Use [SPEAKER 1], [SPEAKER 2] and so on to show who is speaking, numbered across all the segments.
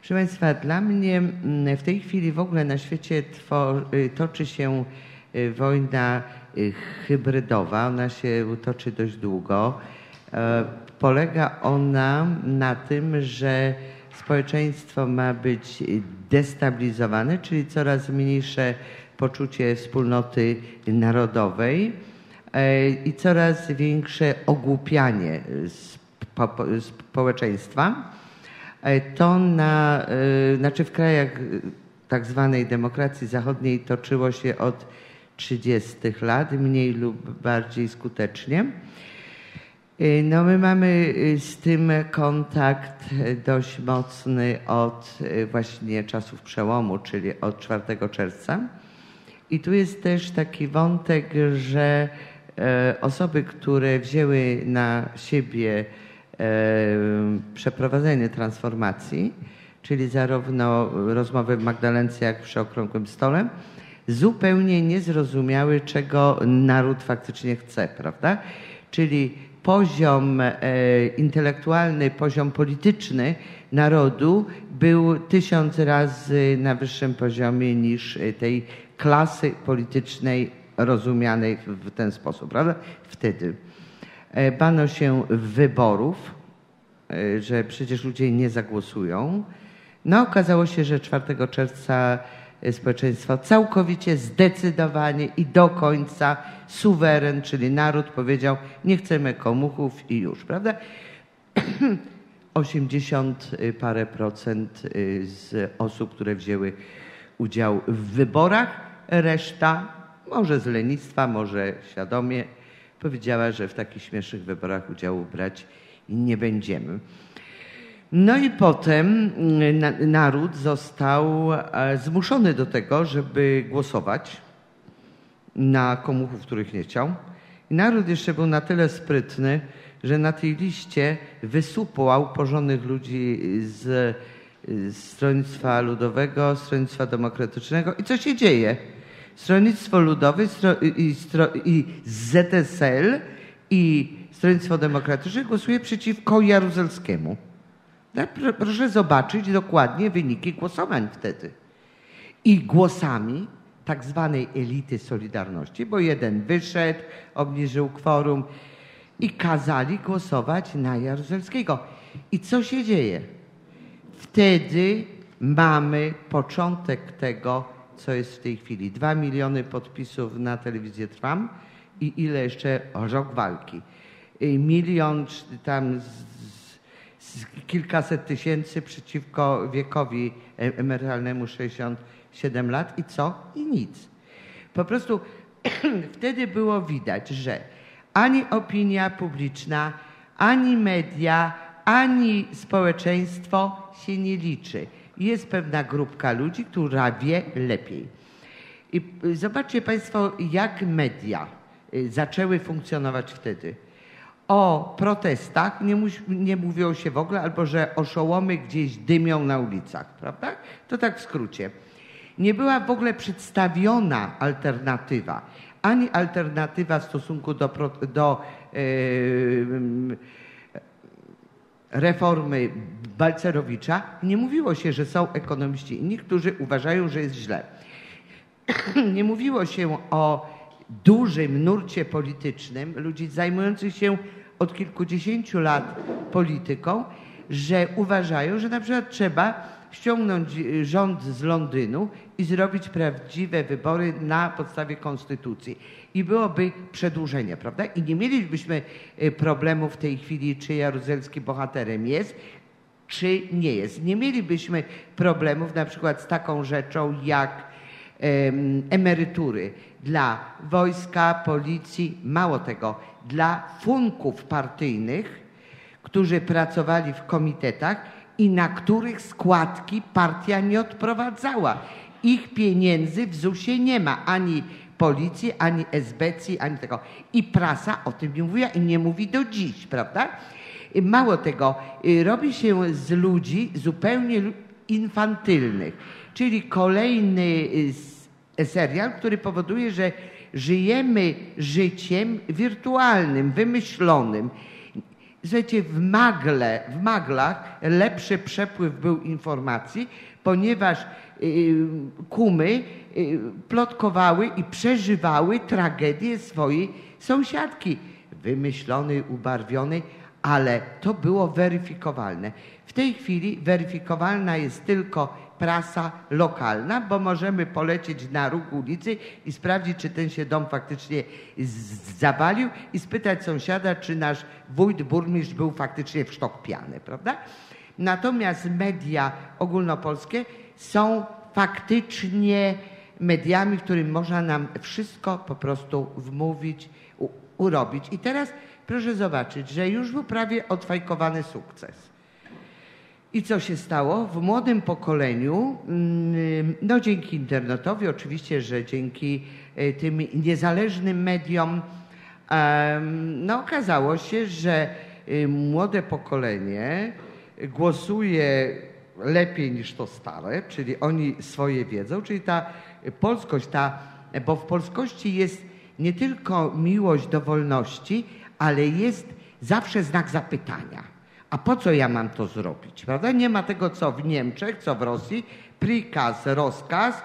[SPEAKER 1] Proszę Państwa, dla mnie mm, w tej chwili w ogóle na świecie y, toczy się y, wojna y, hybrydowa. Ona się toczy dość długo. E, Polega ona na tym, że społeczeństwo ma być destabilizowane, czyli coraz mniejsze poczucie wspólnoty narodowej e, i coraz większe ogłupianie spo- społeczeństwa. E, To na, e, znaczy w krajach e, tak zwanej demokracji zachodniej toczyło się od 30 lat, mniej lub bardziej skutecznie. No my mamy z tym kontakt dość mocny od właśnie czasów przełomu, czyli od 4 czerwca. I tu jest też taki wątek, że osoby, które wzięły na siebie przeprowadzenie transformacji, czyli zarówno rozmowy w Magdalence, jak przy okrągłym stole, zupełnie nie zrozumiały, czego naród faktycznie chce, prawda? Czyli poziom e, intelektualny, poziom polityczny narodu był tysiąc razy na wyższym poziomie niż e, tej klasy politycznej rozumianej w, ten sposób, prawda? Wtedy e, bano się wyborów, e, że przecież ludzie nie zagłosują. No okazało się, że 4 czerwca e, społeczeństwo całkowicie zdecydowanie i do końca suweren, czyli naród powiedział nie chcemy komuchów i już, prawda? 80 parę procent z osób, które wzięły udział w wyborach, reszta, może z lenistwa, może świadomie, powiedziała, że w takich śmiesznych wyborach udziału brać nie będziemy. No i potem mm, na, naród został e, zmuszony do tego, żeby głosować na komuchów, których nie chciał. I naród jeszcze był na tyle sprytny, że na tej liście wysupłał porządnych ludzi z Stronnictwa Ludowego, Stronnictwa Demokratycznego. I co się dzieje? Stronnictwo Ludowe i, i ZSL i Stronnictwo Demokratyczne głosuje przeciwko Jaruzelskiemu. Tak, pr- proszę zobaczyć dokładnie wyniki głosowań wtedy. I głosami tak zwanej elity Solidarności, bo jeden wyszedł, obniżył kworum i kazali głosować na Jaruzelskiego. I co się dzieje? Wtedy mamy początek tego, co jest w tej chwili. Dwa miliony podpisów na telewizję Trwam i ile jeszcze rok walki. Y, Milion tam z, z kilkaset tysięcy przeciwko wiekowi e- emerytalnemu 67 lat i co? I nic. Po prostu wtedy było widać, że ani opinia publiczna, ani media, ani społeczeństwo się nie liczy. Jest pewna grupka ludzi, która wie lepiej. I y, zobaczcie Państwo, jak media y, zaczęły funkcjonować wtedy. O protestach nie, nie mówiło się w ogóle, albo że oszołomy gdzieś dymią na ulicach, prawda? To tak w skrócie. Nie była w ogóle przedstawiona alternatywa. Ani alternatywa w stosunku do, do yy, reformy Balcerowicza. Nie mówiło się, że są ekonomiści inni, którzy uważają, że jest źle. Nie mówiło się o dużym nurcie politycznym ludzi zajmujących się od kilkudziesięciu lat polityką, że uważają, że na przykład trzeba ściągnąć y, rząd z Londynu i zrobić prawdziwe wybory na podstawie konstytucji. I byłoby przedłużenie, prawda? I nie mielibyśmy y, problemu w tej chwili, czy Jaruzelski bohaterem jest, czy nie jest. Nie mielibyśmy problemów na przykład z taką rzeczą jak em, emerytury dla wojska, policji, mało tego, dla funków partyjnych, którzy pracowali w komitetach i na których składki partia nie odprowadzała. Ich pieniędzy w ZUS-ie nie ma, ani policji, ani SBC, ani tego. I prasa o tym nie mówiła i nie mówi do dziś, prawda? Mało tego, y, robi się z ludzi zupełnie infantylnych, czyli kolejny y, serial, który powoduje, że żyjemy życiem wirtualnym, wymyślonym. Słuchajcie, w magle, w maglach lepszy przepływ był informacji, ponieważ y, kumy y, plotkowały i przeżywały tragedię swojej sąsiadki, wymyślonej, ubarwionej, ale to było weryfikowalne. W tej chwili weryfikowalna jest tylko prasa lokalna, bo możemy polecieć na róg ulicy i sprawdzić, czy ten się dom faktycznie zawalił i spytać sąsiada, czy nasz wójt, burmistrz był faktycznie w sztok piany, prawda? Natomiast media ogólnopolskie są faktycznie mediami, którym można nam wszystko po prostu wmówić, urobić. I teraz proszę zobaczyć, że już był prawie odfajkowany sukces. I co się stało? W młodym pokoleniu, mm, no dzięki internetowi, oczywiście, że dzięki e, tym niezależnym mediom, no okazało się, że y, młode pokolenie głosuje lepiej niż to stare, czyli oni swoje wiedzą, czyli ta polskość, ta, bo w polskości jest nie tylko miłość do wolności, ale jest zawsze znak zapytania. A po co ja mam to zrobić? Prawda? Nie ma tego, co w Niemczech, co w Rosji. Prikaz, rozkaz,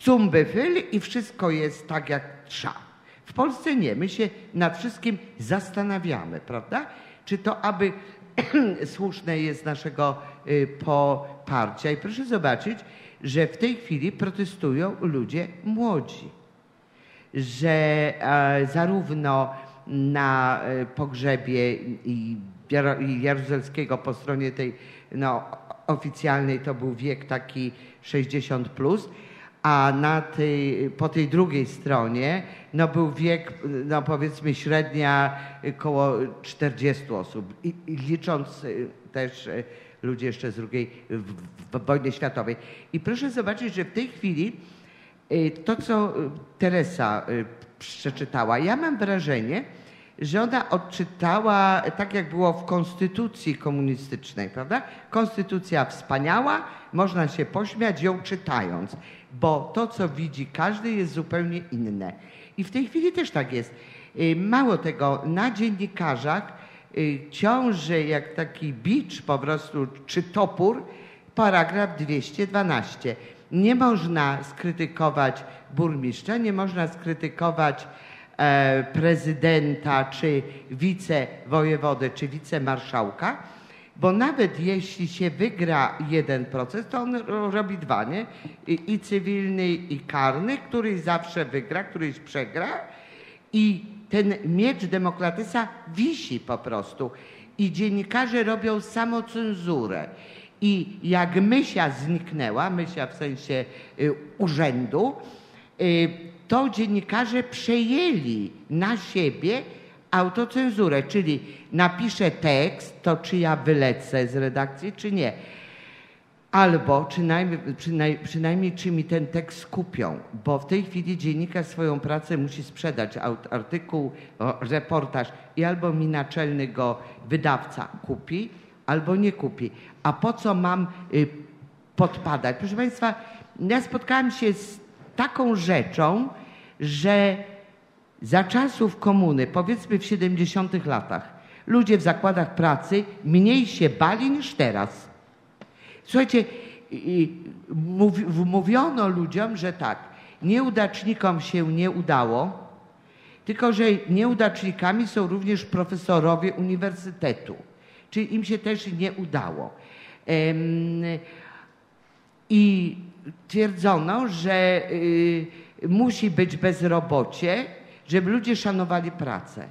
[SPEAKER 1] zum Befehl i wszystko jest tak, jak trzeba. W Polsce nie. My się nad wszystkim zastanawiamy, prawda? Czy to aby słuszne jest naszego y, poparcia. I proszę zobaczyć, że w tej chwili protestują ludzie młodzi że e, zarówno na e, pogrzebie i Jaruzelskiego po stronie tej no, oficjalnej to był wiek taki 60 plus, a na tej, po tej drugiej stronie no, był wiek, no, powiedzmy średnia y, koło 40 osób, I, i licząc y, też y, ludzi jeszcze z drugiej w, w wojny światowej. I proszę zobaczyć, że w tej chwili Y, To, co Teresa przeczytała, ja mam wrażenie, że ona odczytała tak, jak było w konstytucji komunistycznej, prawda? Konstytucja wspaniała, można się pośmiać ją czytając, bo to, co widzi każdy, jest zupełnie inne. I w tej chwili też tak jest. Y, Mało tego, na dziennikarzach y, ciąży jak taki bicz po prostu, czy topór, paragraf 212. Nie można skrytykować burmistrza, nie można skrytykować prezydenta, czy wicewojewodę, czy wicemarszałka, bo nawet jeśli się wygra jeden proces, to on ro- robi dwa, nie? I, i cywilny, i karny, któryś zawsze wygra, któryś przegra. I ten miecz demokratysa wisi po prostu. I dziennikarze robią samocenzurę. I jak mysia zniknęła, mysia w sensie y, urzędu, y, to dziennikarze przejęli na siebie autocenzurę, czyli napiszę tekst, to czy ja wylecę z redakcji, czy nie. Albo przynajmniej, przynaj, przynajmniej czy mi ten tekst kupią, bo w tej chwili dziennikarz swoją pracę musi sprzedać, artykuł, reportaż i albo mi naczelny go wydawca kupi, albo nie kupi. A po co mam y, podpadać? Proszę Państwa, ja spotkałam się z taką rzeczą, że za czasów komuny, powiedzmy w 70 latach, ludzie w zakładach pracy mniej się bali niż teraz. Słuchajcie, mówiono ludziom, że tak, nieudacznikom się nie udało, tylko że nieudacznikami są również profesorowie uniwersytetu, czyli im się też nie udało. I twierdzono, że y, musi być bezrobocie, żeby ludzie szanowali pracę.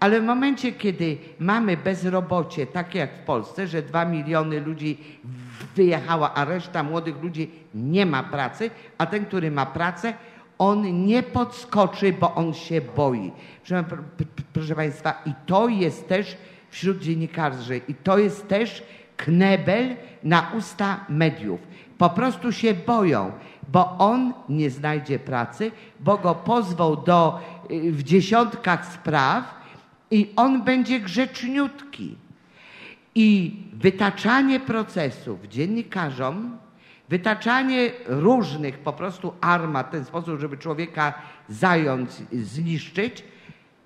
[SPEAKER 1] Ale w momencie, kiedy mamy bezrobocie, takie jak w Polsce, że dwa miliony ludzi wyjechała, a reszta młodych ludzi nie ma pracy, a ten, który ma pracę, on nie podskoczy, bo on się boi. Proszę, proszę Państwa, i to jest też wśród dziennikarzy, i to jest też knebel na usta mediów. Po prostu się boją, bo on nie znajdzie pracy, bo go pozwą do, y, w dziesiątkach spraw i on będzie grzeczniutki. I wytaczanie procesów dziennikarzom, wytaczanie różnych po prostu armat w ten sposób, żeby człowieka zająć, zniszczyć,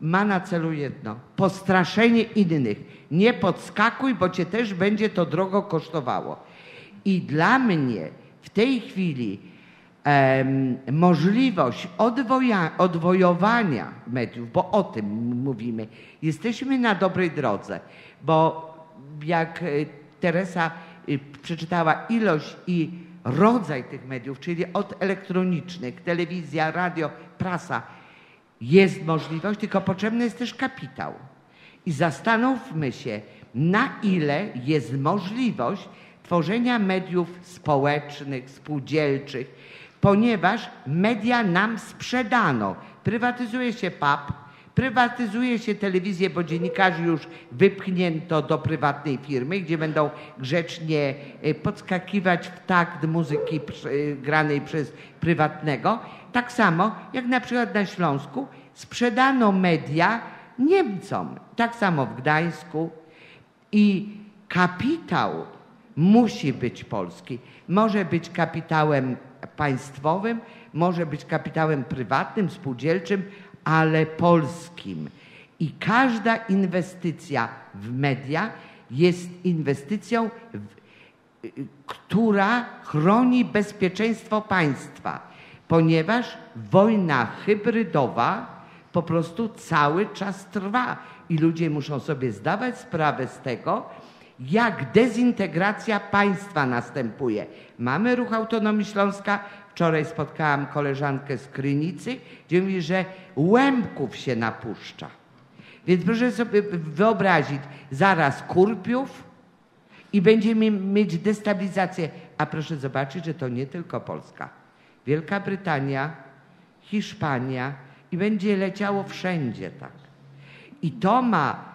[SPEAKER 1] ma na celu jedno: postraszenie innych. Nie podskakuj, bo cię też będzie to drogo kosztowało. I dla mnie w tej chwili możliwość odwoja, odwojowania mediów, bo o tym mówimy, jesteśmy na dobrej drodze, bo jak e, Teresa y, przeczytała ilość i rodzaj tych mediów, czyli od elektronicznych, telewizja, radio, prasa, jest możliwość, tylko potrzebny jest też kapitał. I zastanówmy się, na ile jest możliwość tworzenia mediów społecznych, spółdzielczych, ponieważ media nam sprzedano. Prywatyzuje się PAP, prywatyzuje się telewizję, bo dziennikarzy już wypchnięto do prywatnej firmy, gdzie będą grzecznie y, podskakiwać w takt muzyki y, granej przez prywatnego. Tak samo jak na przykład na Śląsku sprzedano media Niemcom. Tak samo w Gdańsku. I kapitał musi być polski. Może być kapitałem państwowym, może być kapitałem prywatnym, spółdzielczym, ale polskim. I każda inwestycja w media jest inwestycją, która chroni bezpieczeństwo państwa, ponieważ wojna hybrydowa po prostu cały czas trwa i ludzie muszą sobie zdawać sprawę z tego, jak dezintegracja państwa następuje. Mamy ruch autonomii Śląska. Wczoraj spotkałam koleżankę z Krynicy, gdzie mówi, że łębków się napuszcza. Więc proszę sobie wyobrazić, zaraz Kurpiów i będziemy mieć destabilizację. A proszę zobaczyć, że to nie tylko Polska. Wielka Brytania, Hiszpania i będzie leciało wszędzie tak. I to ma,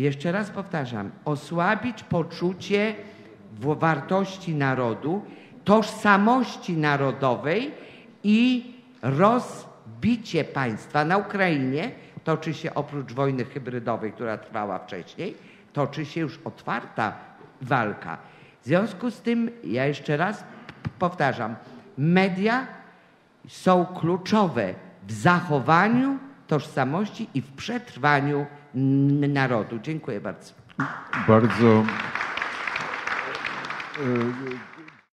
[SPEAKER 1] jeszcze raz powtarzam, osłabić poczucie wartości narodu, tożsamości narodowej i rozbicie państwa. Na Ukrainie toczy się oprócz wojny hybrydowej, która trwała wcześniej, toczy się już otwarta walka. W związku z tym, ja jeszcze raz powtarzam, media są kluczowe w zachowaniu tożsamości i w przetrwaniu narodu. Dziękuję bardzo.
[SPEAKER 2] Bardzo. e,